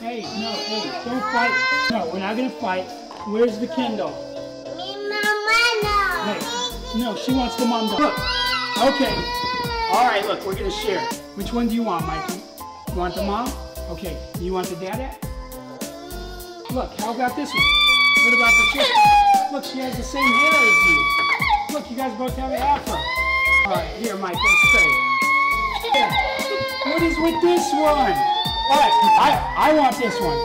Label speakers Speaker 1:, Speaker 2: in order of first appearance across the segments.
Speaker 1: Hey, no, hey, don't fight. No, we're not gonna fight. Where's the Kindle?
Speaker 2: Me mama
Speaker 1: Hey, no, she wants the mom. Look, okay. All right, look, we're gonna share. Which one do you want, Mikey? You want the mom? Okay, you want the dada? Look, how about this one? What about the chick? Look, she has the same hair as you. Look, you guys both have an afro. All right, here, Mike, straight. Here. What is with this one? All right, I, I want this one.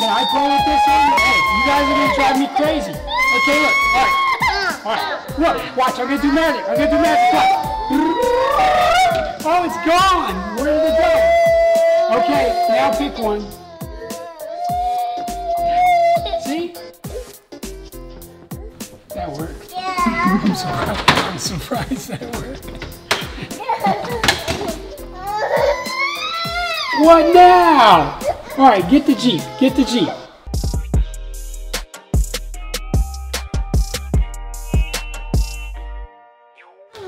Speaker 1: Can I play with this one? Hey, you guys are gonna drive me crazy. Okay, look, all right. All right, look, watch, I'm gonna do magic. I'm gonna do magic, watch. Oh, it's gone. Where did it go? Okay, now pick one. See? That worked. Yeah. I'm surprised, I'm surprised that worked. What now? All right, get the Jeep, get the Jeep.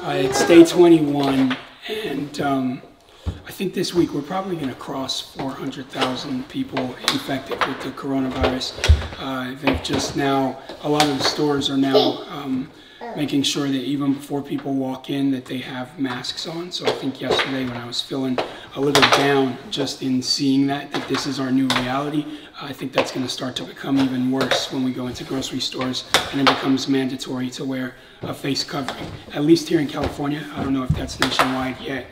Speaker 1: Uh, it's day 21, and um, I think this week we're probably going to cross 400,000 people infected with the coronavirus. Uh, they've just now, a lot of the stores are now um, making sure that even before people walk in that they have masks on. So I think yesterday when I was feeling a little down just in seeing that, that this is our new reality, I think that's going to start to become even worse when we go into grocery stores and it becomes mandatory to wear a face covering. At least here in California, I don't know if that's nationwide yet.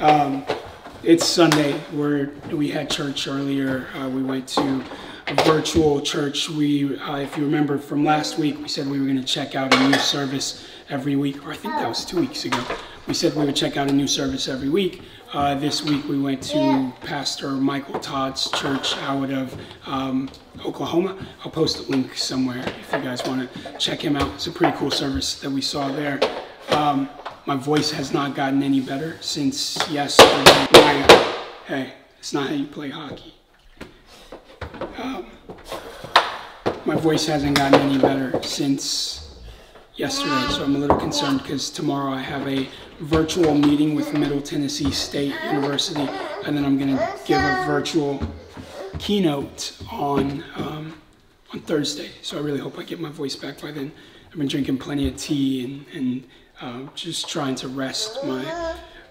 Speaker 1: Um, it's Sunday. We're, we had church earlier. Uh, we went to virtual church. We, uh, if you remember from last week, we said we were going to check out a new service every week, or I think that was two weeks ago. We said we would check out a new service every week. Uh, this week we went to Pastor Michael Todd's church out of um, Oklahoma. I'll post a link somewhere if you guys want to check him out. It's a pretty cool service that we saw there. Um, my voice has not gotten any better since yesterday. Hey, it's not how you play hockey. Um, my voice hasn't gotten any better since yesterday, so I'm a little concerned because tomorrow I have a virtual meeting with Middle Tennessee State University, and then I'm going to give a virtual keynote on um, on Thursday. So I really hope I get my voice back by then. I've been drinking plenty of tea and, and uh, just trying to rest my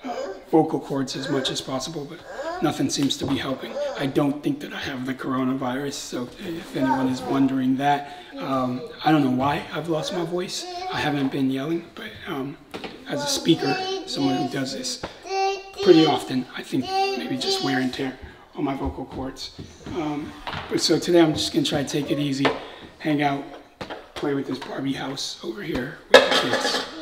Speaker 1: uh, vocal cords as much as possible, but nothing seems to be helping. I don't think that I have the coronavirus, so if anyone is wondering that, um, I don't know why I've lost my voice. I haven't been yelling, but um, as a speaker, someone who does this pretty often, I think maybe just wear and tear on my vocal cords. Um, but so today I'm just gonna try to take it easy, hang out, play with this Barbie house over here with the kids.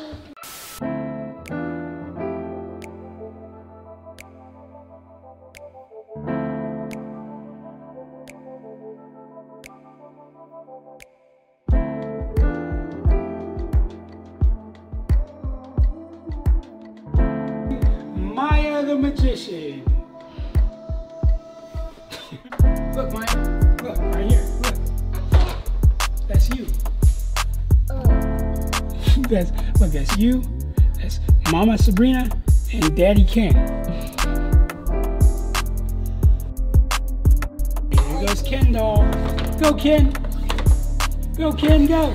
Speaker 1: The magician. look, Maya. Look, right here. Look. That's you. Oh. that's look, that's you. That's Mama Sabrina and Daddy Ken. There goes Ken doll. Go Ken. Go Ken, go.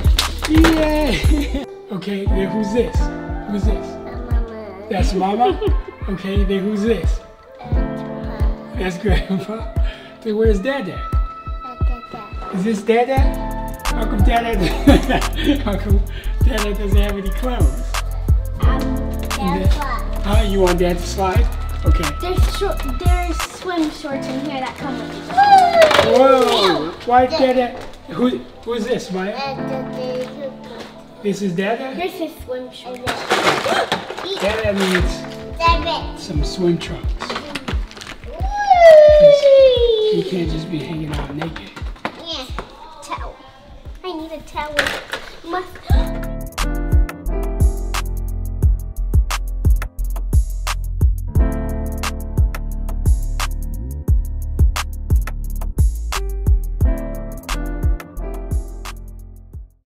Speaker 1: Yeah. okay, then who's this? Who's this? That's Mama. Okay, then who's this? Grandpa. That's Grandpa. Then where's Dad at? Is this Dad at? How come Dad at? How come Dad doesn't have any clothes? Huh? You want Dad to slide? Okay.
Speaker 2: There's short, there's swim shorts in here that come with
Speaker 1: Whoa! Why Dad? Who? Who's this, Maya? This is Dad.
Speaker 2: Here's his swim shorts.
Speaker 1: Dad needs some swim trunks. You can't just be hanging out naked.
Speaker 2: Yeah, towel. I need a towel. Must.